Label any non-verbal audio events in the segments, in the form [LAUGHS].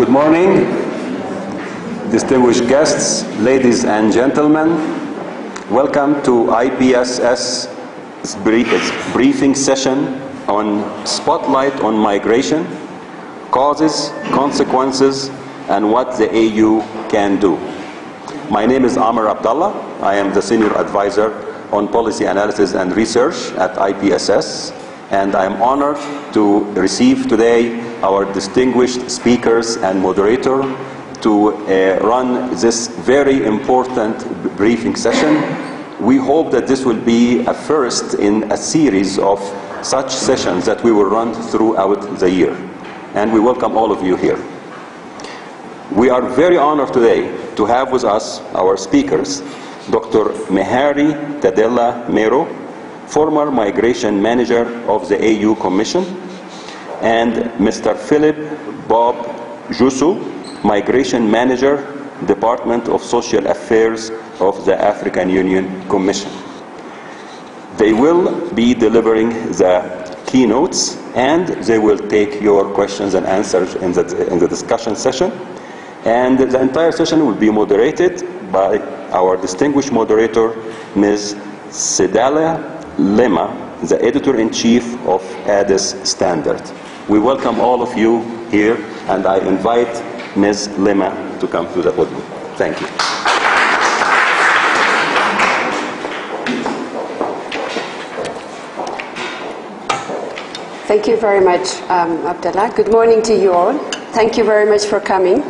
Good morning, distinguished guests, ladies and gentlemen. Welcome to IPSS briefing session on Spotlight on Migration, Causes, Consequences, and what the AU can do. My name is Amr Abdallah. I am the Senior Advisor on Policy Analysis and Research at IPSS, and I am honored to receive today our distinguished speakers and moderator to uh, run this very important briefing session. We hope that this will be a first in a series of such sessions that we will run throughout the year. And we welcome all of you here. We are very honored today to have with us our speakers, Dr. Mehari Taddele Maru, former migration manager of the AU Commission, and Mr. Philip Bob Jusu, Migration Manager, Department of Social Affairs of the African Union Commission. They will be delivering the keynotes and they will take your questions and answers in the, in the discussion session. And the entire session will be moderated by our distinguished moderator, Ms. Tsedale Lemma, the editor-in-chief of Addis Standard. We welcome all of you here, and I invite Ms. Lemma to come to the podium. Thank you. Thank you very much, um, Abdullah. Good morning to you all. Thank you very much for coming.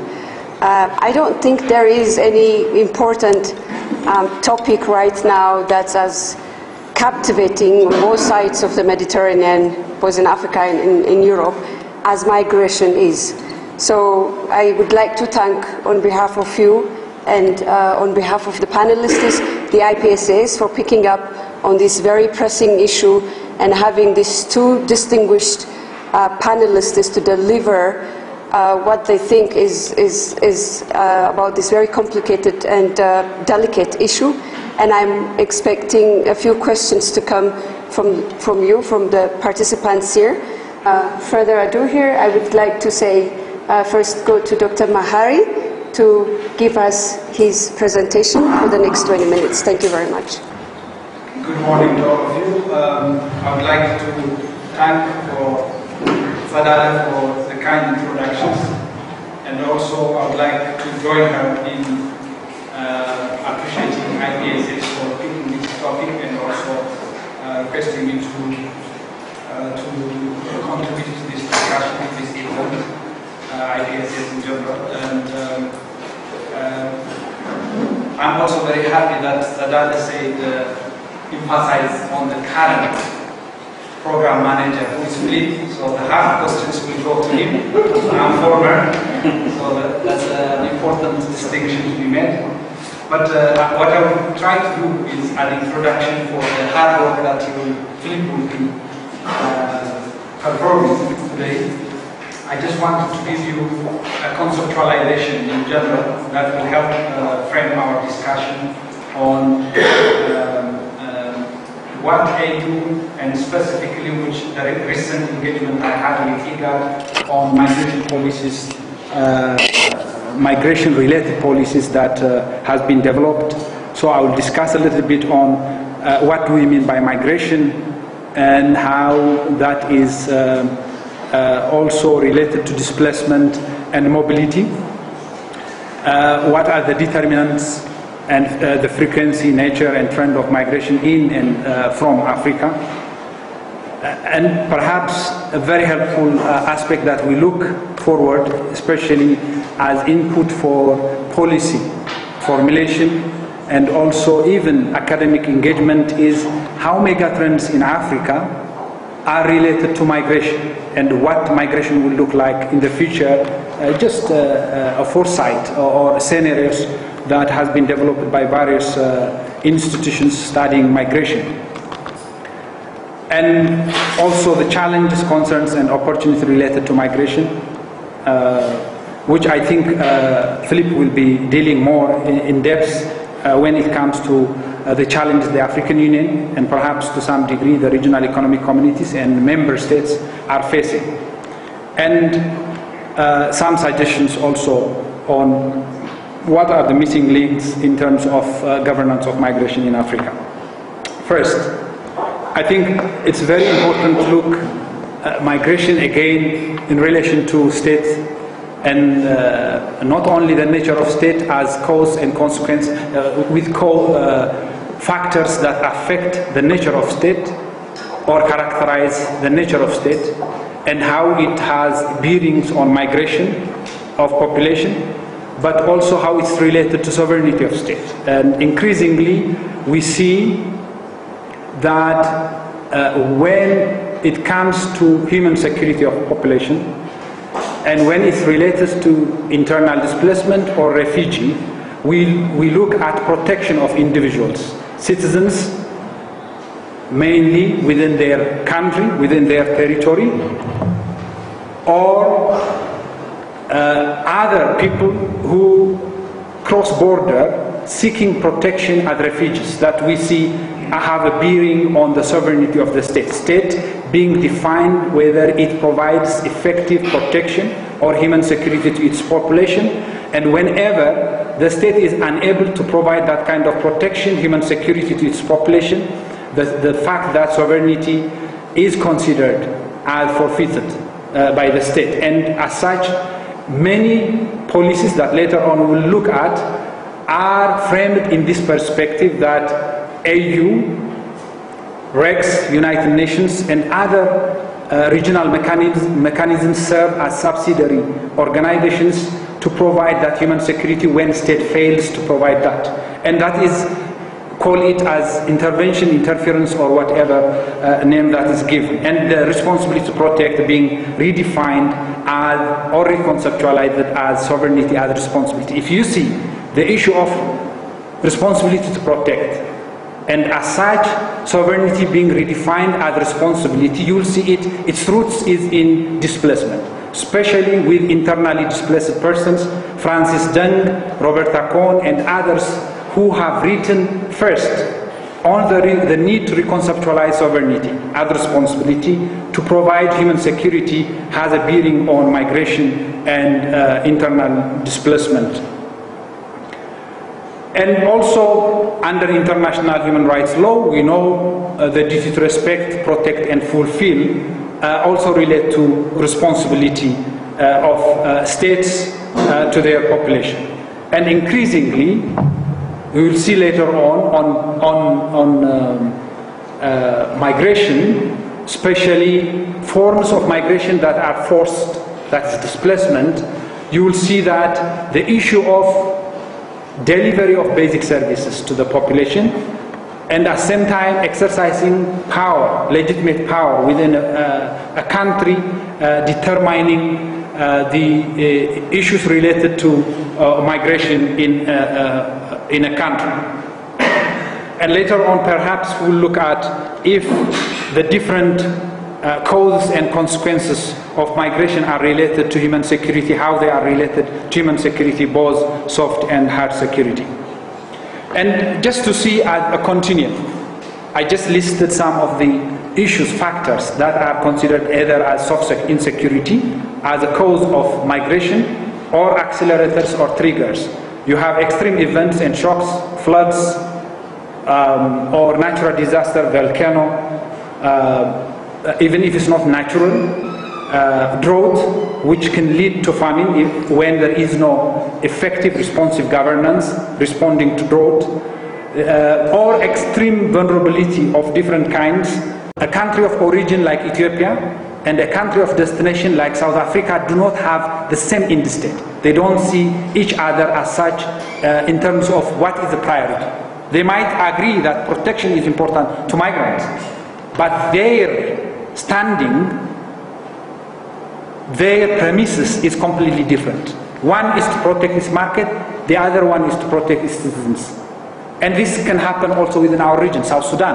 Uh, I don't think there is any important um, topic right now that's as captivating on both sides of the Mediterranean, both in Africa and in, in Europe, as migration is. So I would like to thank, on behalf of you and uh, on behalf of the panelists, the IPSS, for picking up on this very pressing issue and having these two distinguished uh, panelists to deliver uh, what they think is, is, is uh, about this very complicated and uh, delicate issue. And I'm expecting a few questions to come from, from you, from the participants here. Uh, further ado here, I would like to say uh, first go to Dr. Mehari to give us his presentation for the next 20 minutes. Thank you very much. Good morning to all of you. Um, I would like to thank Tsedale for the kind introductions and also I would like to join her in uh, appreciating IPSS for picking this topic and also uh, requesting me to, uh, to contribute to this discussion at this event, uh, IPSS in general. And um, uh, I'm also very happy that Tsedale said uh, emphasize on the current program manager who is Philip, so the hard questions will go to him. I'm former, so that, that's an important distinction to be made. But uh, what I will try to do is an introduction for the hard work that you, Philip will be uh, performing today. I just wanted to give you a conceptualization in general that will help uh, frame our discussion on um, what I do and specifically which the recent engagement I had with IGAD on migration policies, uh, migration related policies that uh, has been developed. So I will discuss a little bit on uh, what do we mean by migration and how that is uh, uh, also related to displacement and mobility. Uh, what are the determinants and uh, the frequency, nature, and trend of migration in and from Africa. And perhaps a very helpful uh, aspect that we look forward, especially as input for policy formulation and also even academic engagement, is how megatrends in Africa are related to migration and what migration will look like in the future, uh, just uh, a foresight or, or scenarios that has been developed by various uh, institutions studying migration. And also the challenges, concerns, and opportunities related to migration, uh, which I think uh, Philip will be dealing more in, in depth uh, when it comes to uh, the challenges the African Union and perhaps to some degree the regional economic communities and member states are facing. And uh, some suggestions also on what are the missing links in terms of uh, governance of migration in Africa. First, I think it's very important to look at migration again in relation to state and uh, not only the nature of state as cause and consequence uh, with co- uh, factors that affect the nature of state or characterize the nature of state and how it has bearings on migration of population but also how it's related to sovereignty of state. And increasingly we see that uh, when it comes to human security of population and when it's related to internal displacement or refugee, we, we look at protection of individuals, citizens, mainly within their country, within their territory, or uh, other people who cross border seeking protection as refugees that we see have a bearing on the sovereignty of the state. State being defined whether it provides effective protection or human security to its population. And whenever the state is unable to provide that kind of protection, human security to its population, the, the fact that sovereignty is considered as forfeited uh, by the state. And as such, many policies that later on we'll look at are framed in this perspective that AU, RECs, United Nations, and other uh, regional mechanisms, mechanisms serve as subsidiary organizations to provide that human security when state fails to provide that. And that is, call it as intervention, interference, or whatever uh, name that is given. And the responsibility to protect being redefined as, or reconceptualized as sovereignty as responsibility. If you see the issue of responsibility to protect, and as such, sovereignty being redefined as responsibility, you'll see it, its roots is in displacement, especially with internally displaced persons, Francis Deng, Roberta Cohen, and others who have written first on the, the need to reconceptualize sovereignty as responsibility to provide human security has a bearing on migration and uh, internal displacement. And also, under international human rights law, we know uh, the duty to respect, protect, and fulfill uh, also relate to responsibility uh, of uh, states uh, to their population. And increasingly, we will see later on on, on, on um, uh, migration, especially forms of migration that are forced, that is displacement, you will see that the issue of delivery of basic services to the population and at the same time exercising power, legitimate power within a, a country, uh, determining uh, the uh, issues related to uh, migration in, uh, uh, in a country. And later on, perhaps we'll look at if the different uh, causes and consequences of migration are related to human security, how they are related to human security, both soft and hard security. And just to see a, a continuum, I just listed some of the issues, factors that are considered either as soft insecurity, as a cause of migration, or accelerators or triggers. You have extreme events and shocks, floods, um, or natural disaster, volcano, uh, even if it's not natural, uh, drought, which can lead to famine if, when there is no effective responsive governance responding to drought, uh, or extreme vulnerability of different kinds. A country of origin like Ethiopia and a country of destination like South Africa do not have the same end state. They don't see each other as such uh, in terms of what is the priority. They might agree that protection is important to migrants, but their standing their premises is completely different. One is to protect its market, the other one is to protect its citizens. And this can happen also within our region, South Sudan,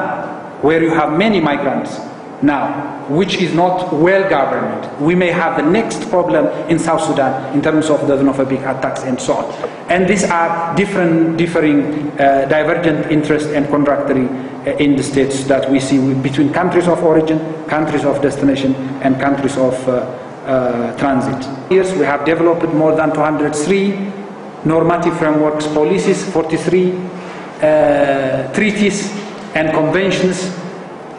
where you have many migrants now, which is not well governed. We may have the next problem in South Sudan in terms of the xenophobic attacks and so on. And these are different, differing, uh, divergent interests and contradictory uh, in the states that we see between countries of origin, countries of destination, and countries of uh, uh, transit. Years we have developed more than 203 normative frameworks, policies, 43 uh, treaties and conventions.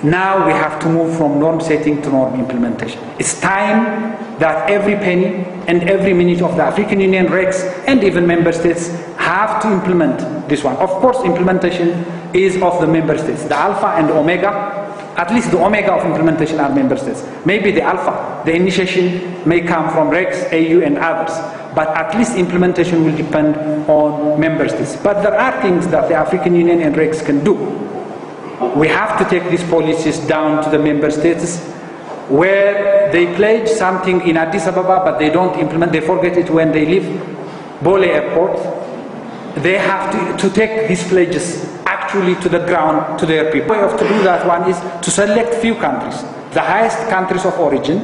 Now we have to move from norm setting to norm implementation. It's time that every penny and every minute of the African Union RECs and even member states have to implement this one. Of course, implementation is of the member states. The alpha and omega, at least the omega of implementation are member states. Maybe the alpha, the initiation may come from RECs, AU and others, but at least implementation will depend on member states. But there are things that the African Union and RECs can do. We have to take these policies down to the member states where they pledge something in Addis Ababa but they don't implement, they forget it when they leave Bole airport. They have to, to take these pledges actually to the ground to their people. The way of to do that one is to select few countries, the highest countries of origin,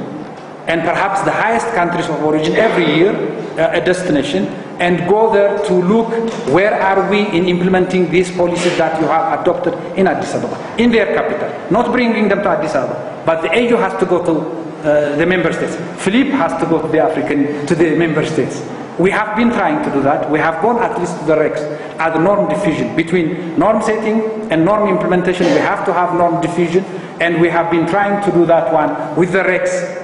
and perhaps the highest countries of origin every year, uh, a destination, and go there to look where are we in implementing these policies that you have adopted in Addis Ababa, in their capital, not bringing them to Addis Ababa, but the AU has to go to uh, the member states. Philip has to go to the African, to the member states. We have been trying to do that. We have gone at least to the RECs at the norm diffusion. Between norm setting and norm implementation, we have to have norm diffusion, and we have been trying to do that one with the RECs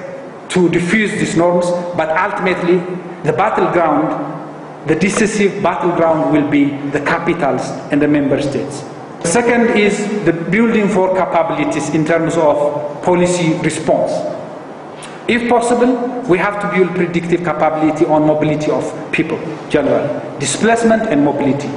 to diffuse these norms, but ultimately the battleground, the decisive battleground will be the capitals and the member states. Second is the building for capabilities in terms of policy response. If possible, we have to build predictive capability on mobility of people, generally, displacement and mobility,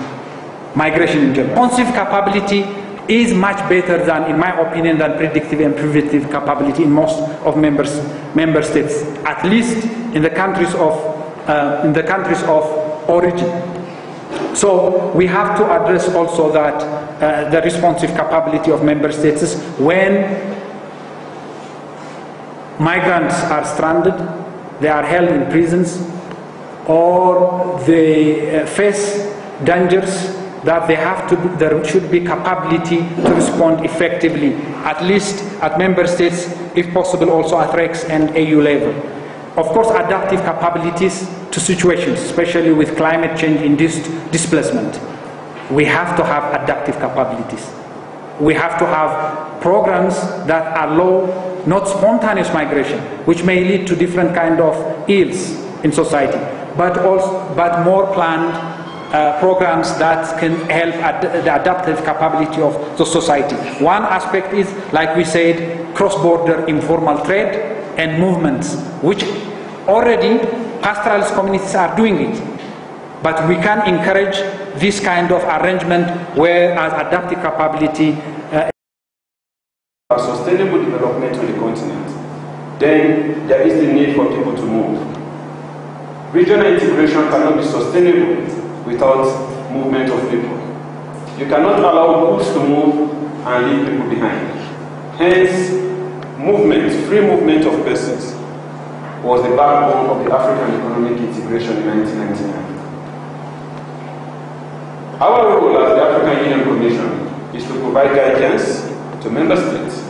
migration in general. Responsive capability is much better than, in my opinion, than predictive and preventive capability in most of members, member states, at least in the countries of, uh, in the countries of origin. So we have to address also that uh, the responsive capability of member states when migrants are stranded, they are held in prisons, or they uh, face dangers that they have to, there should be capability to respond effectively, at least at member states, if possible also at RECs and AU level. Of course, adaptive capabilities to situations, especially with climate change induced displacement. We have to have adaptive capabilities. We have to have programs that allow not spontaneous migration, which may lead to different kind of ills in society, but also but more planned uh, programs that can help ad the adaptive capability of the society. One aspect is, like we said, cross-border informal trade and movements, which already pastoralist communities are doing it. But we can encourage this kind of arrangement where as adaptive capability uh, sustainable development on the continent, then there is the need for people to move. Regional integration cannot be sustainable without movement of people. You cannot allow goods to move and leave people behind. Hence, movement, free movement of persons, was the backbone of the African economic integration in 1999. Our role as the African Union Commission is to provide guidance to member states.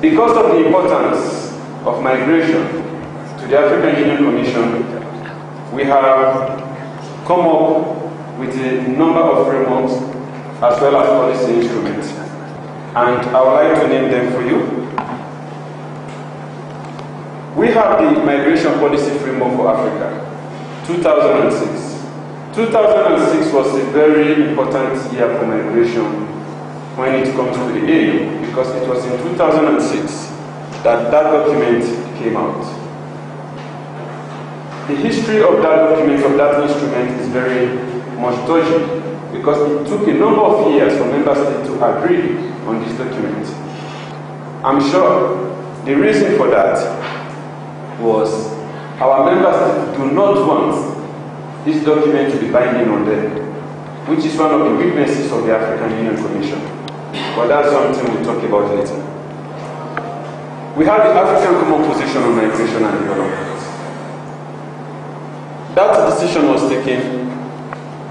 Because of the importance of migration to the African Union Commission, we have come up with a number of frameworks as well as policy instruments. And I would like to name them for you. We have the Migration Policy Framework for Africa, 2006. 2006 was a very important year for migration when it comes to the AU because it was in 2006 that that document came out. The history of that document, of that instrument is very much dodgy because it took a number of years for member states to agree on this document. I'm sure the reason for that was our member states do not want this document to be binding on them, which is one of the weaknesses of the African Union Commission. But that's something we'll talk about later. We have the African Common Position on Migration and Development. That decision was taken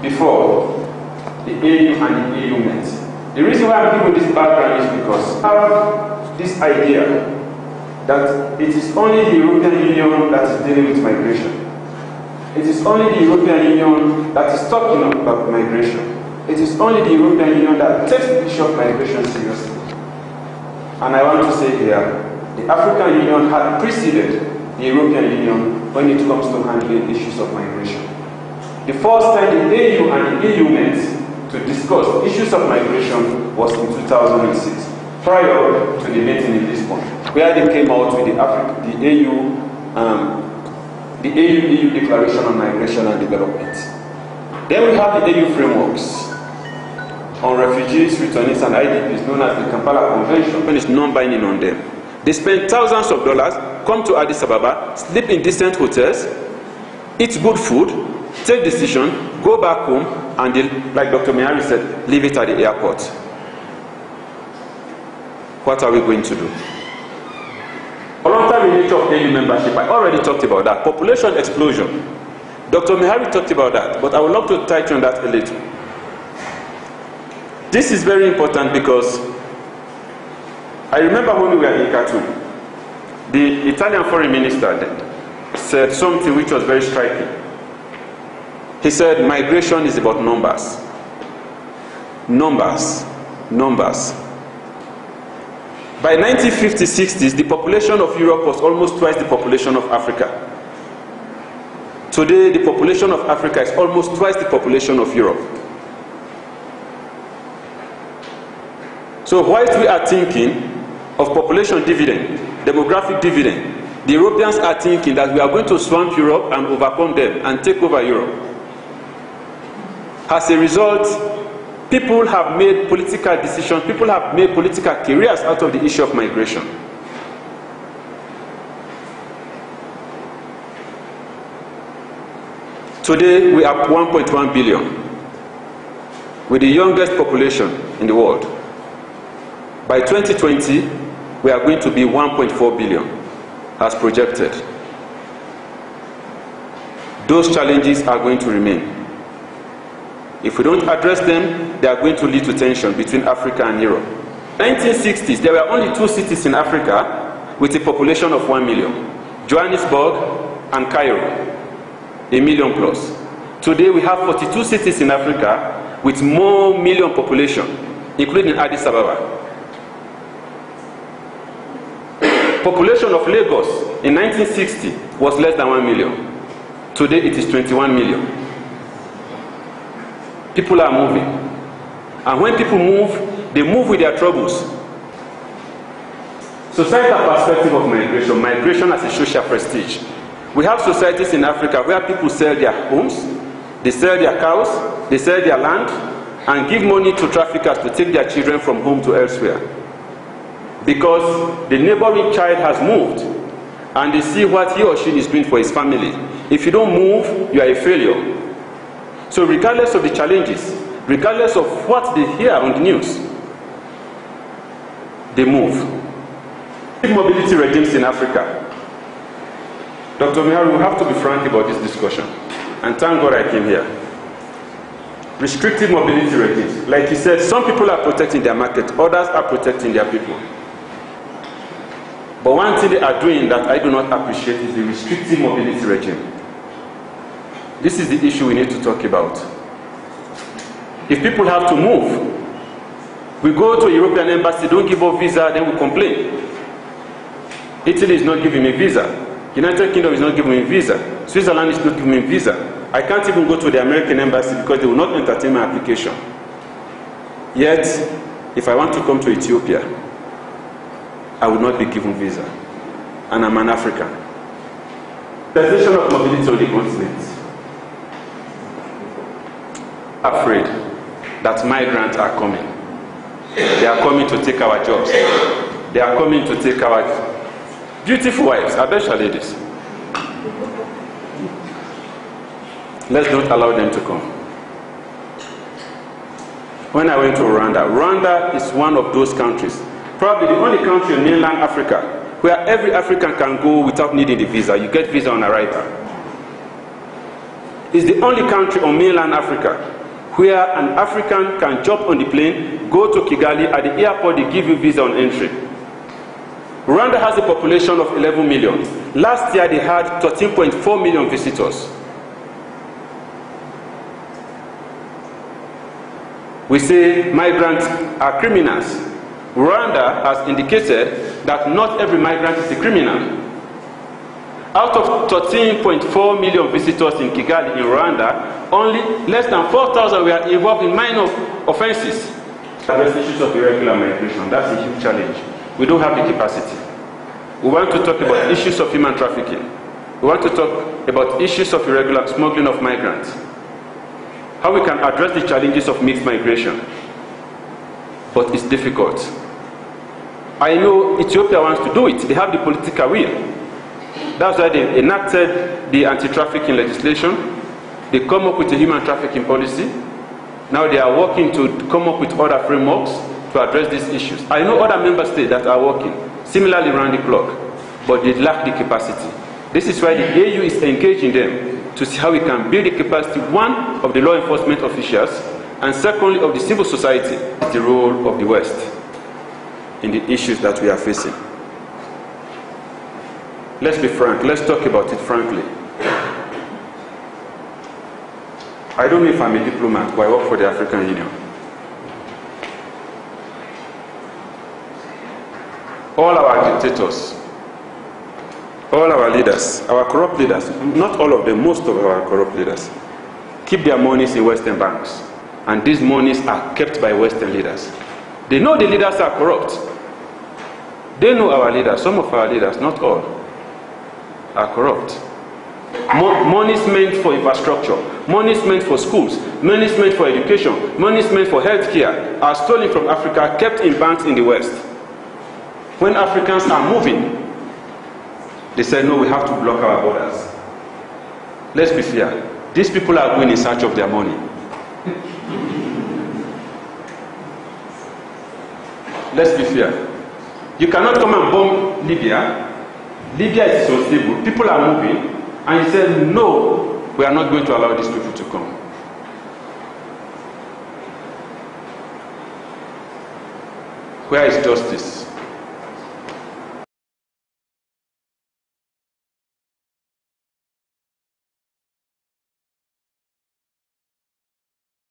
before the AU and the AU met. The reason why I'm giving this background is because I have this idea that it is only the European Union that is dealing with migration. It is only the European Union that is talking about migration. It is only the European Union that takes the issue of migration seriously. And I want to say here, the African Union had preceded the European Union when it comes to handling issues of migration. The first time the AU and the EU met to discuss issues of migration was in 2006, prior to the meeting in Lisbon, where they came out with the, the AU um, the AU-EU Declaration on Migration and Development. Then we have the AU frameworks on refugees, returnees, and IDPs, known as the Kampala Convention, it's non-binding on them. They spend thousands of dollars, come to Addis Ababa, sleep in decent hotels, eat good food, take decision, go back home, and like Dr. Mehari said, leave it at the airport. What are we going to do? Voluntary nature of AU membership, I already talked about that. Population explosion. Dr. Mehari talked about that, but I would love to touch on that a little. This is very important because I remember when we were in Khartoum, the Italian foreign minister said something which was very striking. He said, migration is about numbers. Numbers. Numbers. By 1950s, 60s, the population of Europe was almost twice the population of Africa. Today, the population of Africa is almost twice the population of Europe. So, whilst we are thinking of population dividend, demographic dividend, the Europeans are thinking that we are going to swamp Europe and overcome them and take over Europe. As a result, people have made political decisions, people have made political careers out of the issue of migration. Today, we are 1.1 billion, with the youngest population in the world. By 2020, we are going to be 1.4 billion, as projected. Those challenges are going to remain. If we don't address them, they are going to lead to tension between Africa and Europe. 1960s, there were only two cities in Africa with a population of 1 million Johannesburg and Cairo, a million plus. Today, we have 42 cities in Africa with more million population, including Addis Ababa. Population of Lagos in 1960 was less than 1 million. Today, it is 21 million. People are moving. And when people move, they move with their troubles. Societal perspective of migration, migration as a social prestige. We have societies in Africa where people sell their homes, they sell their cows, they sell their land, and give money to traffickers to take their children from home to elsewhere. Because the neighboring child has moved and they see what he or she is doing for his family. If you don't move, you are a failure. So, regardless of the challenges, regardless of what they hear on the news, they move. Mobility regimes in Africa. Dr. Mehari, we have to be frank about this discussion. And thank God I came here. Restrictive mobility regimes. Like you said, some people are protecting their market, others are protecting their people. But one thing they are doing that I do not appreciate is the restrictive mobility regime. This is the issue we need to talk about. If people have to move, we go to a European embassy, don't give us visa, then we complain. Italy is not giving me visa. United Kingdom is not giving me visa. Switzerland is not giving me visa. I can't even go to the American embassy because they will not entertain my application. Yet, if I want to come to Ethiopia, I will not be given visa. And I'm an African. Cessation of mobility on the continent. Afraid that migrants are coming. They are coming to take our jobs. They are coming to take our beautiful wives, Abesha ladies. Let's not allow them to come. When I went to Rwanda, Rwanda is one of those countries, probably the only country in mainland Africa where every African can go without needing the visa. You get visa on arrival. It's the only country on mainland Africa where an African can jump on the plane, go to Kigali, at the airport they give you visa on entry. Rwanda has a population of 11 million. Last year they had 13.4 million visitors. We say migrants are criminals. Rwanda has indicated that not every migrant is a criminal. Out of 13.4 million visitors in Kigali in Rwanda, only less than 4,000 were involved in minor offenses. Address issues of irregular migration, that's a huge challenge. We don't have the capacity. We want to talk about issues of human trafficking. We want to talk about issues of irregular smuggling of migrants. How we can address the challenges of mixed migration. But it's difficult. I know Ethiopia wants to do it. They have the political will. That's why they enacted the anti-trafficking legislation. They come up with a human trafficking policy. Now they are working to come up with other frameworks to address these issues. I know other member states that are working similarly around the clock, but they lack the capacity. This is why the AU is engaging them to see how we can build the capacity, one, of the law enforcement officials, and secondly, of the civil society, the role of the West in the issues that we are facing. Let's be frank. Let's talk about it frankly. I don't know if I'm a diplomat, but I work for the African Union. All our dictators, all our leaders, our corrupt leaders, not all of them, most of our corrupt leaders, keep their monies in Western banks. And these monies are kept by Western leaders. They know the leaders are corrupt. They know our leaders, some of our leaders, not all, are corrupt. Mo- money is meant for infrastructure, money is meant for schools, money is meant for education, money is meant for healthcare, are stolen from Africa, kept in banks in the West. When Africans are moving, they said, no, we have to block our borders. Let's be fair. These people are going in search of their money. [LAUGHS] Let's be fair. You cannot come and bomb Libya. Libya is so stable. People are moving. And you say, no, we are not going to allow these people to come. Where is justice?